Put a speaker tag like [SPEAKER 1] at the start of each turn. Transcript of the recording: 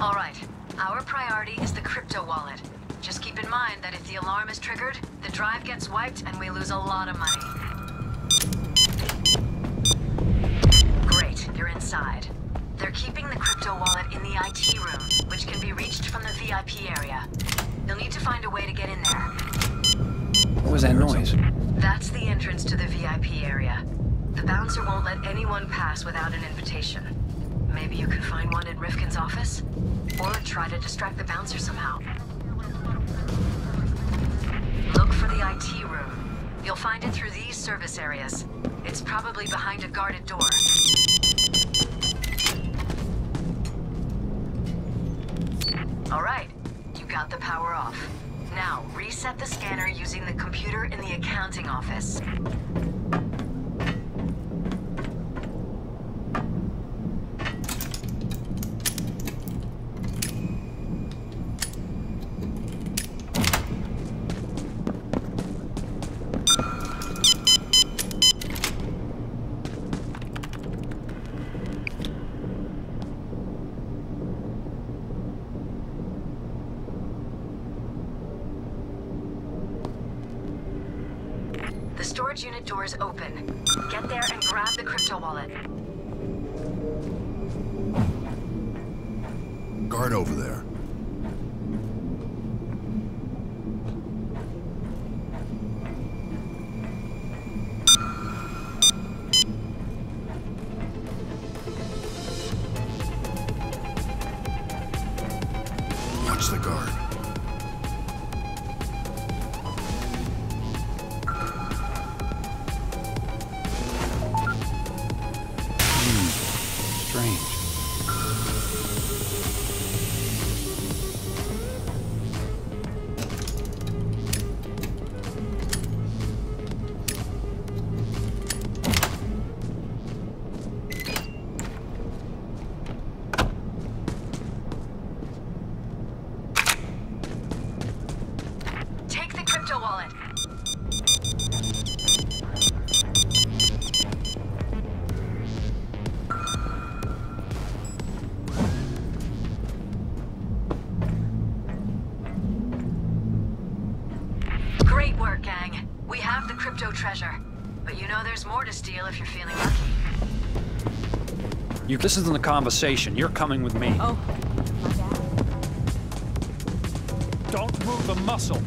[SPEAKER 1] Our priority is the crypto wallet. Just keep in mind that if the alarm is triggered, the drive gets wiped and we lose a lot of money. Great, you're inside. They're keeping the crypto wallet in the IT room, which can be reached from the VIP area. You'll need to find a way to get in there.
[SPEAKER 2] What was that noise?
[SPEAKER 1] That's the entrance to the VIP area. The bouncer won't let anyone pass without an invitation. Maybe you can find one in Rifkin's office? Or try to distract the bouncer somehow. Look for the IT room. You'll find it through these service areas. It's probably behind a guarded door. All right, you got the power off. Now, reset the scanner using the computer in the accounting office. Storage unit door is open. Get there and grab the crypto wallet.
[SPEAKER 3] Guard over there. Watch the guard.
[SPEAKER 2] Strange.
[SPEAKER 1] Great work, gang. We have the crypto treasure. But you know there's more to steal if you're feeling lucky.
[SPEAKER 2] You've listened to the conversation. You're coming with me.
[SPEAKER 4] Oh.
[SPEAKER 2] Don't move a muscle.